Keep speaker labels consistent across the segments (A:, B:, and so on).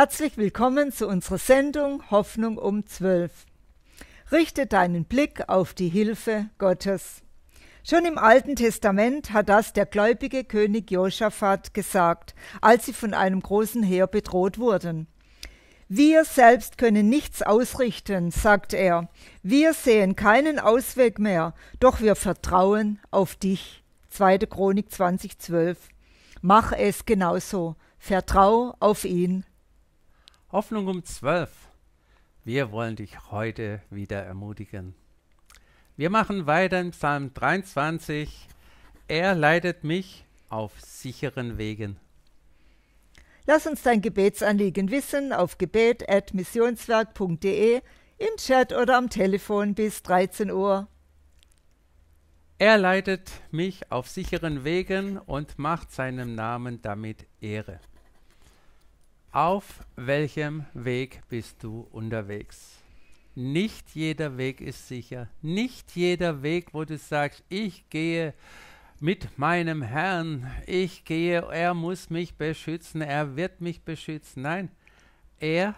A: Herzlich willkommen zu unserer Sendung Hoffnung um 12. Richte deinen Blick auf die Hilfe Gottes. Schon im Alten Testament hat das der gläubige König Josaphat gesagt, als sie von einem großen Heer bedroht wurden. Wir selbst können nichts ausrichten, sagt er. Wir sehen keinen Ausweg mehr, doch wir vertrauen auf dich. 2. Chronik 2012. Mach es genauso. Vertrau auf ihn.
B: Hoffnung um 12. Wir wollen dich heute wieder ermutigen. Wir machen weiter im Psalm 23. Er leitet mich auf sicheren Wegen.
A: Lass uns dein Gebetsanliegen wissen auf gebet.missionswerk.de im Chat oder am Telefon bis 13 Uhr.
B: Er leitet mich auf sicheren Wegen und macht seinem Namen damit Ehre. Auf welchem Weg bist du unterwegs? Nicht jeder Weg ist sicher. Nicht jeder Weg, wo du sagst, ich gehe mit meinem Herrn. Ich gehe, er muss mich beschützen, er wird mich beschützen. Nein, er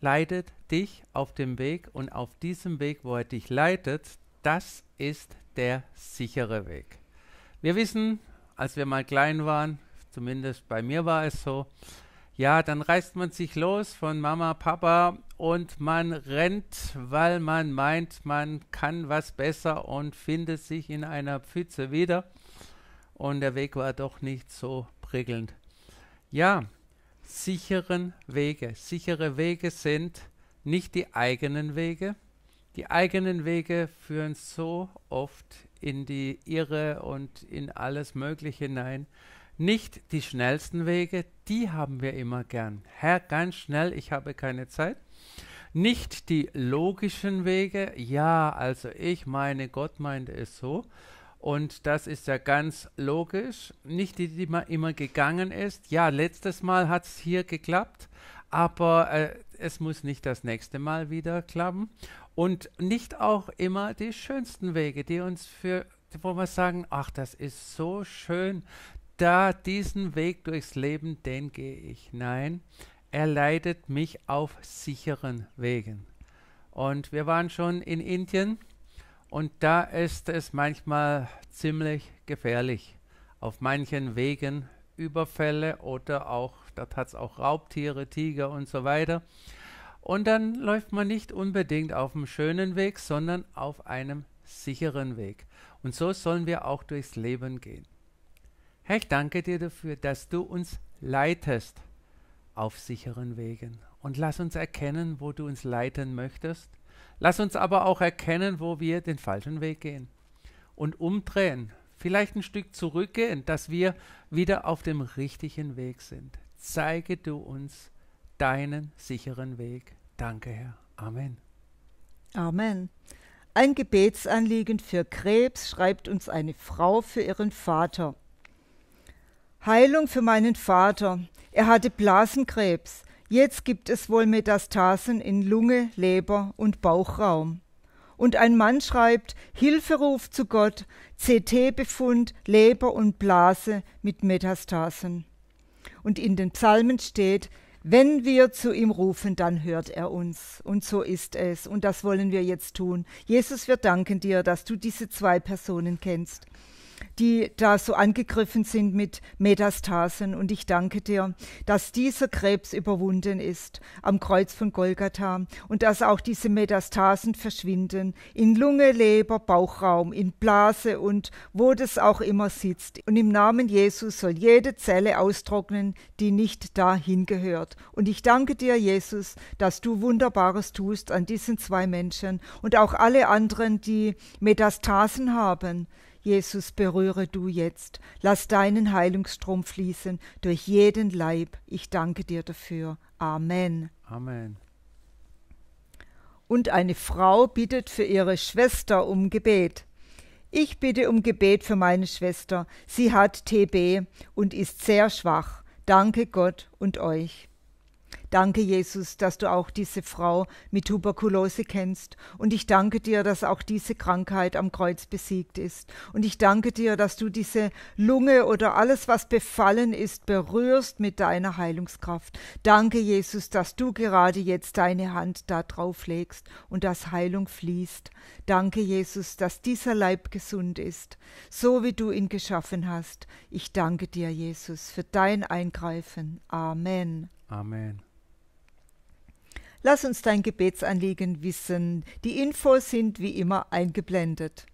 B: leitet dich auf dem Weg und auf diesem Weg, wo er dich leitet, das ist der sichere Weg. Wir wissen, als wir mal klein waren, zumindest bei mir war es so, ja, dann reißt man sich los von Mama, Papa und man rennt, weil man meint, man kann was besser und findet sich in einer Pfütze wieder. Und der Weg war doch nicht so prickelnd. Ja, sicheren Wege. Sichere Wege sind nicht die eigenen Wege. Die eigenen Wege führen so oft in die Irre und in alles Mögliche hinein. Nicht die schnellsten Wege, die haben wir immer gern. Herr, ganz schnell, ich habe keine Zeit. Nicht die logischen Wege, ja, also ich meine, Gott meinte es so. Und das ist ja ganz logisch. Nicht die, die man immer gegangen ist. Ja, letztes Mal hat es hier geklappt, aber äh, es muss nicht das nächste Mal wieder klappen. Und nicht auch immer die schönsten Wege, die uns für, wo wir sagen, ach, das ist so schön, da diesen Weg durchs Leben, den gehe ich. Nein, er leitet mich auf sicheren Wegen. Und wir waren schon in Indien und da ist es manchmal ziemlich gefährlich. Auf manchen Wegen Überfälle oder auch, dort hat es auch Raubtiere, Tiger und so weiter. Und dann läuft man nicht unbedingt auf einem schönen Weg, sondern auf einem sicheren Weg. Und so sollen wir auch durchs Leben gehen. Herr, ich danke dir dafür, dass du uns leitest auf sicheren Wegen. Und lass uns erkennen, wo du uns leiten möchtest. Lass uns aber auch erkennen, wo wir den falschen Weg gehen. Und umdrehen, vielleicht ein Stück zurückgehen, dass wir wieder auf dem richtigen Weg sind. Zeige du uns deinen sicheren Weg. Danke, Herr. Amen.
A: Amen. Ein Gebetsanliegen für Krebs schreibt uns eine Frau für ihren Vater. Heilung für meinen Vater. Er hatte Blasenkrebs. Jetzt gibt es wohl Metastasen in Lunge, Leber und Bauchraum. Und ein Mann schreibt Hilferuf zu Gott, CT-Befund, Leber und Blase mit Metastasen. Und in den Psalmen steht, wenn wir zu ihm rufen, dann hört er uns. Und so ist es. Und das wollen wir jetzt tun. Jesus, wir danken dir, dass du diese zwei Personen kennst die da so angegriffen sind mit Metastasen. Und ich danke dir, dass dieser Krebs überwunden ist am Kreuz von Golgatha und dass auch diese Metastasen verschwinden in Lunge, Leber, Bauchraum, in Blase und wo das auch immer sitzt. Und im Namen Jesus soll jede Zelle austrocknen, die nicht dahin gehört. Und ich danke dir, Jesus, dass du Wunderbares tust an diesen zwei Menschen und auch alle anderen, die Metastasen haben. Jesus, berühre du jetzt. Lass deinen Heilungsstrom fließen durch jeden Leib. Ich danke dir dafür. Amen.
B: Amen.
A: Und eine Frau bittet für ihre Schwester um Gebet. Ich bitte um Gebet für meine Schwester. Sie hat TB und ist sehr schwach. Danke Gott und euch. Danke, Jesus, dass du auch diese Frau mit Tuberkulose kennst. Und ich danke dir, dass auch diese Krankheit am Kreuz besiegt ist. Und ich danke dir, dass du diese Lunge oder alles, was befallen ist, berührst mit deiner Heilungskraft. Danke, Jesus, dass du gerade jetzt deine Hand da drauf legst und dass Heilung fließt. Danke, Jesus, dass dieser Leib gesund ist, so wie du ihn geschaffen hast. Ich danke dir, Jesus, für dein Eingreifen. Amen.
B: Amen.
A: Lass uns dein Gebetsanliegen wissen. Die Infos sind wie immer eingeblendet.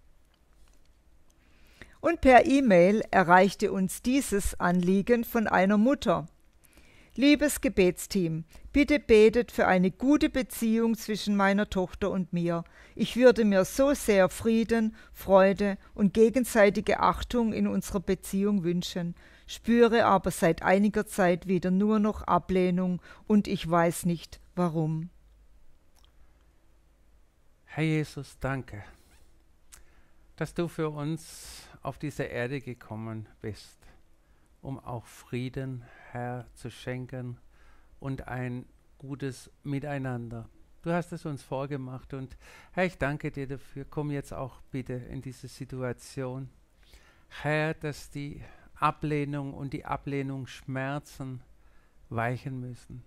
A: Und per E-Mail erreichte uns dieses Anliegen von einer Mutter. Liebes Gebetsteam, bitte betet für eine gute Beziehung zwischen meiner Tochter und mir. Ich würde mir so sehr Frieden, Freude und gegenseitige Achtung in unserer Beziehung wünschen, spüre aber seit einiger Zeit wieder nur noch Ablehnung und ich weiß nicht warum.
B: Herr Jesus, danke, dass du für uns auf diese Erde gekommen bist, um auch Frieden, Herr, zu schenken und ein gutes Miteinander. Du hast es uns vorgemacht und Herr, ich danke dir dafür. Komm jetzt auch bitte in diese Situation. Herr, dass die Ablehnung und die Ablehnungsschmerzen weichen müssen.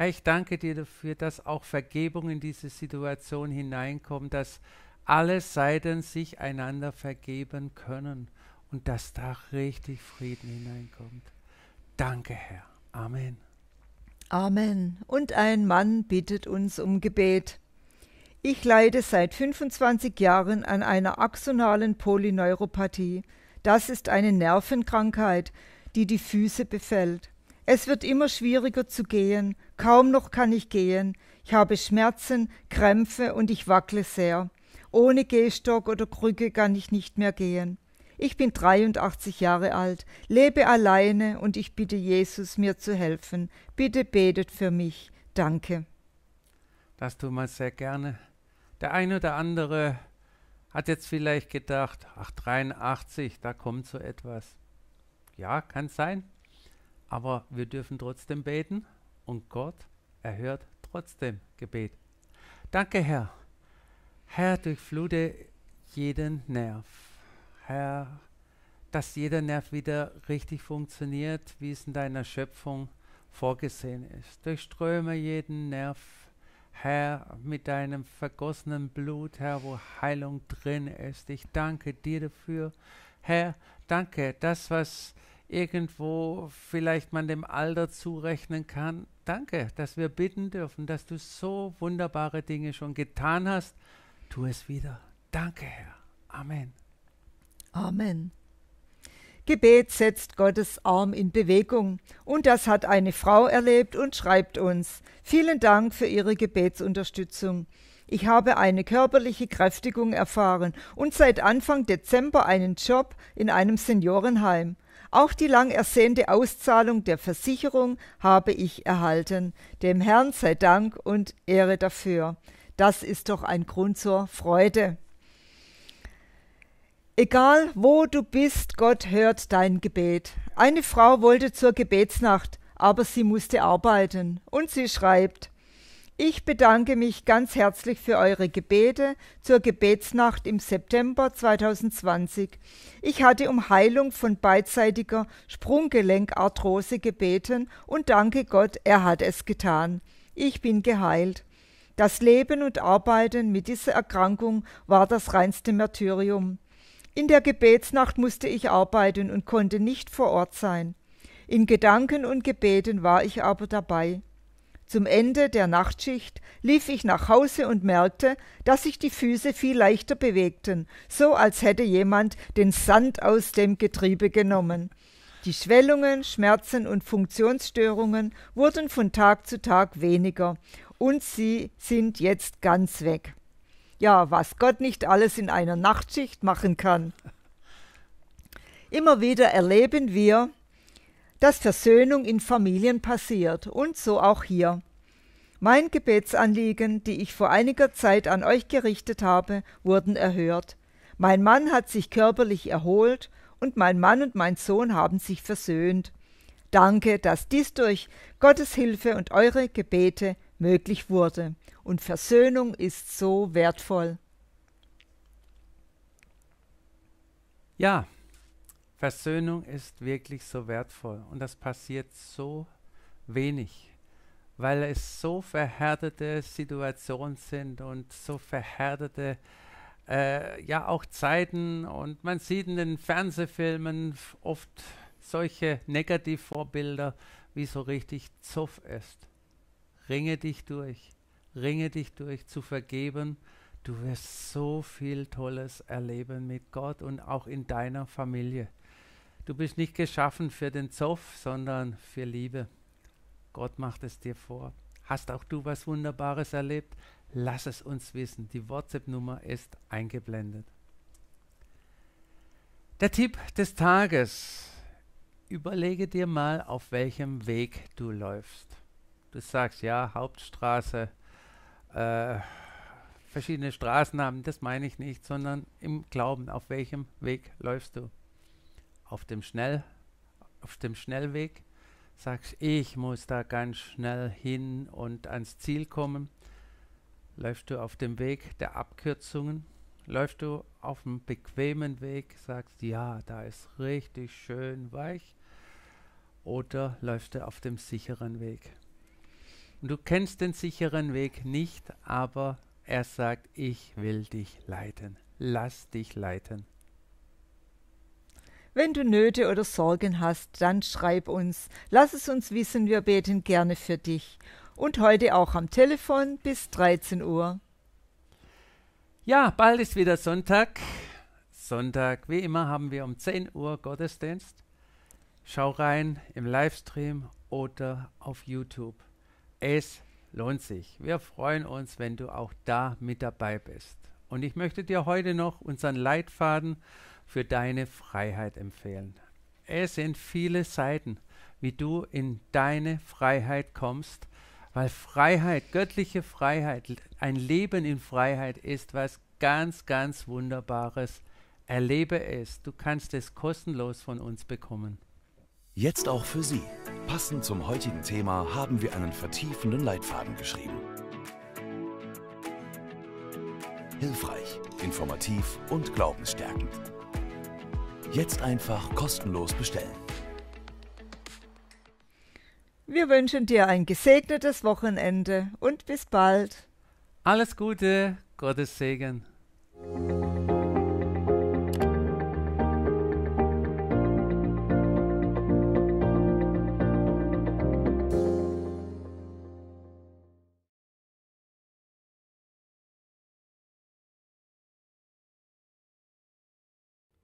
B: Herr, ich danke dir dafür, dass auch Vergebung in diese Situation hineinkommt, dass alle Seiten sich einander vergeben können und dass da richtig Frieden hineinkommt. Danke, Herr. Amen.
A: Amen. Und ein Mann bittet uns um Gebet. Ich leide seit 25 Jahren an einer axonalen Polyneuropathie. Das ist eine Nervenkrankheit, die die Füße befällt. Es wird immer schwieriger zu gehen, kaum noch kann ich gehen. Ich habe Schmerzen, Krämpfe und ich wackle sehr. Ohne Gehstock oder Krücke kann ich nicht mehr gehen. Ich bin 83 Jahre alt, lebe alleine und ich bitte Jesus, mir zu helfen. Bitte betet für mich. Danke.
B: Das tun wir sehr gerne. Der eine oder andere hat jetzt vielleicht gedacht, ach 83, da kommt so etwas. Ja, kann sein. Aber wir dürfen trotzdem beten und Gott erhört trotzdem Gebet. Danke, Herr. Herr, durchflute jeden Nerv Herr, dass jeder Nerv wieder richtig funktioniert, wie es in deiner Schöpfung vorgesehen ist. Durchströme jeden Nerv, Herr, mit deinem vergossenen Blut, Herr, wo Heilung drin ist. Ich danke dir dafür. Herr, danke, das, was irgendwo vielleicht man dem Alter zurechnen kann. Danke, dass wir bitten dürfen, dass du so wunderbare Dinge schon getan hast. Tu es wieder. Danke, Herr. Amen.
A: Amen. Gebet setzt Gottes Arm in Bewegung. Und das hat eine Frau erlebt und schreibt uns. Vielen Dank für Ihre Gebetsunterstützung. Ich habe eine körperliche Kräftigung erfahren und seit Anfang Dezember einen Job in einem Seniorenheim. Auch die lang ersehnte Auszahlung der Versicherung habe ich erhalten. Dem Herrn sei Dank und Ehre dafür. Das ist doch ein Grund zur Freude. Egal wo du bist, Gott hört dein Gebet. Eine Frau wollte zur Gebetsnacht, aber sie musste arbeiten. Und sie schreibt, ich bedanke mich ganz herzlich für eure Gebete zur Gebetsnacht im September 2020. Ich hatte um Heilung von beidseitiger Sprunggelenkarthrose gebeten und danke Gott, er hat es getan. Ich bin geheilt. Das Leben und Arbeiten mit dieser Erkrankung war das reinste Märtyrium. In der Gebetsnacht musste ich arbeiten und konnte nicht vor Ort sein. In Gedanken und Gebeten war ich aber dabei. Zum Ende der Nachtschicht lief ich nach Hause und merkte, dass sich die Füße viel leichter bewegten, so als hätte jemand den Sand aus dem Getriebe genommen. Die Schwellungen, Schmerzen und Funktionsstörungen wurden von Tag zu Tag weniger, und sie sind jetzt ganz weg. Ja, was Gott nicht alles in einer Nachtschicht machen kann. Immer wieder erleben wir, dass Versöhnung in Familien passiert und so auch hier. Mein Gebetsanliegen, die ich vor einiger Zeit an euch gerichtet habe, wurden erhört. Mein Mann hat sich körperlich erholt und mein Mann und mein Sohn haben sich versöhnt. Danke, dass dies durch Gottes Hilfe und eure Gebete möglich wurde. Und Versöhnung ist so wertvoll.
B: Ja, Versöhnung ist wirklich so wertvoll und das passiert so wenig, weil es so verhärtete Situationen sind und so verhärtete äh, ja auch Zeiten und man sieht in den Fernsehfilmen oft solche Negativvorbilder, wie so richtig Zoff ist. Ringe dich durch, ringe dich durch zu vergeben. Du wirst so viel Tolles erleben mit Gott und auch in deiner Familie. Du bist nicht geschaffen für den Zoff, sondern für Liebe. Gott macht es dir vor. Hast auch du was Wunderbares erlebt? Lass es uns wissen. Die WhatsApp-Nummer ist eingeblendet. Der Tipp des Tages. Überlege dir mal, auf welchem Weg du läufst. Du sagst, ja, Hauptstraße, äh, verschiedene Straßennamen, das meine ich nicht, sondern im Glauben, auf welchem Weg läufst du? Auf dem Schnell, auf dem Schnellweg sagst, ich muss da ganz schnell hin und ans Ziel kommen Läufst du auf dem Weg der Abkürzungen? Läufst du auf dem bequemen Weg, sagst, ja, da ist richtig schön weich? Oder läufst du auf dem sicheren Weg? Und du kennst den sicheren Weg nicht, aber er sagt, ich will dich leiten. Lass dich leiten.
A: Wenn du Nöte oder Sorgen hast, dann schreib uns. Lass es uns wissen, wir beten gerne für dich und heute auch am Telefon bis 13 Uhr.
B: Ja, bald ist wieder Sonntag. Sonntag, wie immer, haben wir um 10 Uhr Gottesdienst. Schau rein im Livestream oder auf YouTube. Es lohnt sich. Wir freuen uns, wenn du auch da mit dabei bist. Und ich möchte dir heute noch unseren Leitfaden für deine Freiheit empfehlen. Es sind viele Seiten, wie du in deine Freiheit kommst weil Freiheit, göttliche Freiheit, ein Leben in Freiheit ist was ganz, ganz Wunderbares. Erlebe es. Du kannst es kostenlos von uns bekommen.
C: Jetzt auch für Sie. Passend zum heutigen Thema haben wir einen vertiefenden Leitfaden geschrieben. Hilfreich, informativ und glaubensstärkend. Jetzt einfach kostenlos bestellen.
A: Wir wünschen dir ein gesegnetes Wochenende und bis bald.
B: Alles Gute, Gottes Segen.